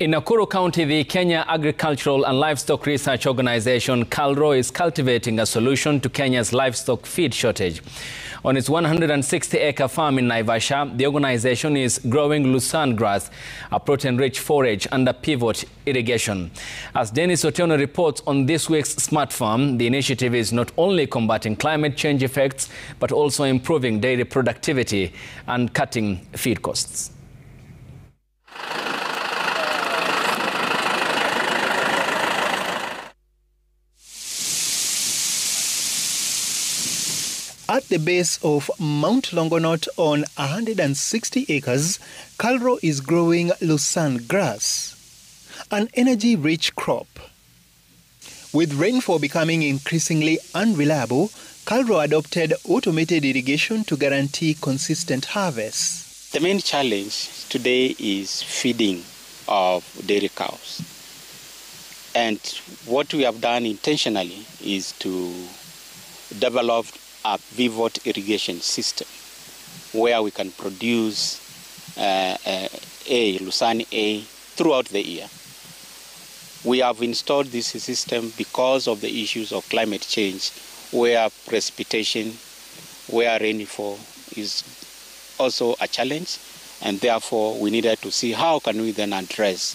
In Nakuru County, the Kenya Agricultural and Livestock Research Organization, KALRO, is cultivating a solution to Kenya's livestock feed shortage. On its 160-acre farm in Naivasha, the organization is growing Lucerne grass, a protein-rich forage under pivot irrigation. As Dennis Otieno reports on this week's Smart Farm, the initiative is not only combating climate change effects, but also improving dairy productivity and cutting feed costs. At the base of Mount Longonot on 160 acres, KALRO is growing Lucerne grass, an energy-rich crop. With rainfall becoming increasingly unreliable, KALRO adopted automated irrigation to guarantee consistent harvests. The main challenge today is feeding of dairy cows. And what we have done intentionally is to develop a pivot irrigation system where we can produce uh, uh, A, Lucerne A, throughout the year. We have installed this system because of the issues of climate change, where precipitation, where rainfall is also a challenge, and therefore we needed to see how can we then address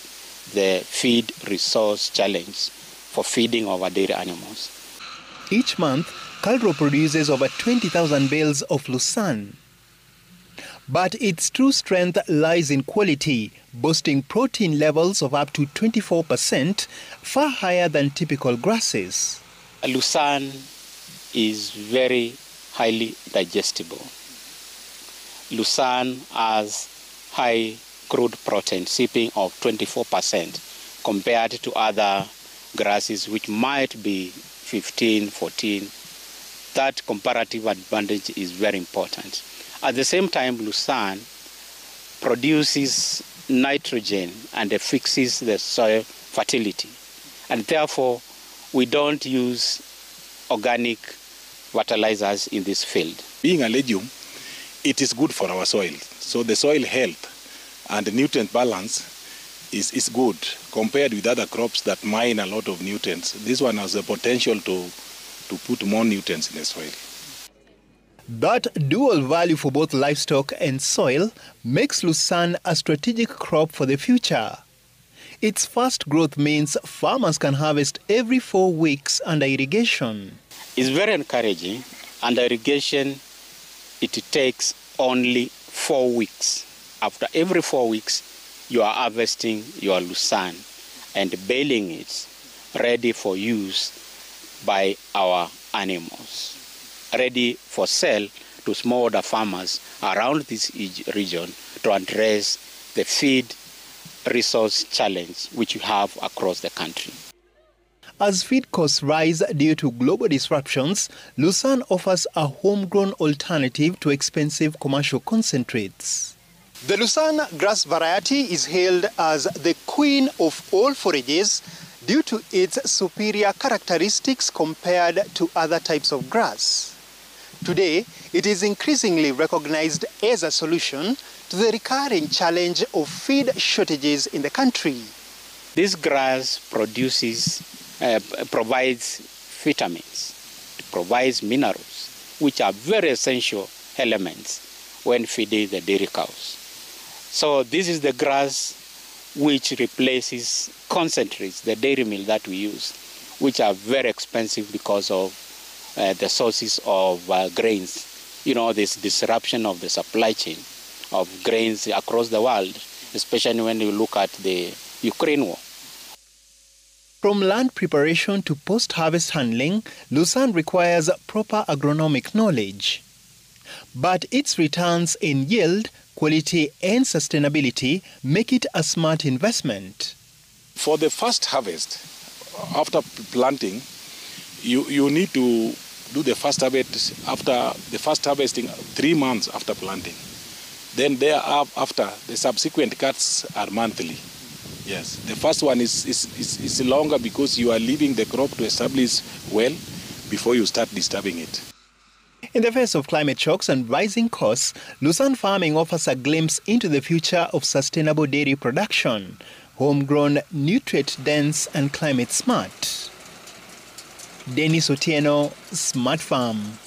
the feed resource challenge for feeding our dairy animals. Each month, KALRO produces over 20,000 bales of Lucerne. But its true strength lies in quality, boasting protein levels of up to 24%, far higher than typical grasses. Lucerne is very highly digestible. Lucerne has high crude protein, sipping of 24% compared to other grasses which might be 15, 14, that comparative advantage is very important. At the same time, Lucerne produces nitrogen and fixes the soil fertility. And therefore, we don't use organic fertilizers in this field. Being a legume, it is good for our soil. So the soil health and nutrient balance is, is good compared with other crops that mine a lot of nutrients. This one has the potential to to put more nutrients in the soil. That dual value for both livestock and soil makes Lucerne a strategic crop for the future. Its fast growth means farmers can harvest every four weeks under irrigation. It's very encouraging. Under irrigation, it takes only four weeks. After every four weeks, you are harvesting your Lucerne and baling it ready for use by our animals, ready for sale to smallholder farmers around this region to address the feed resource challenge which we have across the country. As feed costs rise due to global disruptions, Lucerne offers a homegrown alternative to expensive commercial concentrates. The Lucerne grass variety is hailed as the queen of all forages due to its superior characteristics compared to other types of grass. Today, it is increasingly recognized as a solution to the recurring challenge of feed shortages in the country. This grass produces, uh, provides vitamins, it provides minerals, which are very essential elements when feeding the dairy cows. So this is the grass which replaces concentrates, the dairy meal that we use, which are very expensive because of uh, the sources of uh, grains. You know, this disruption of the supply chain of grains across the world, especially when you look at the Ukraine war. From land preparation to post-harvest handling, Lucerne requires proper agronomic knowledge. But its returns in yield quality and sustainability make it a smart investment. For the first harvest, after planting, you, you need to do the first harvest after the first harvesting three months after planting. Then thereafter, the subsequent cuts are monthly. Yes, the first one is, is, is, is longer because you are leaving the crop to establish well before you start disturbing it. In the face of climate shocks and rising costs, Lucerne farming offers a glimpse into the future of sustainable dairy production. homegrown, nutrient-dense and climate smart. Dennis Otieno, Smart Farm.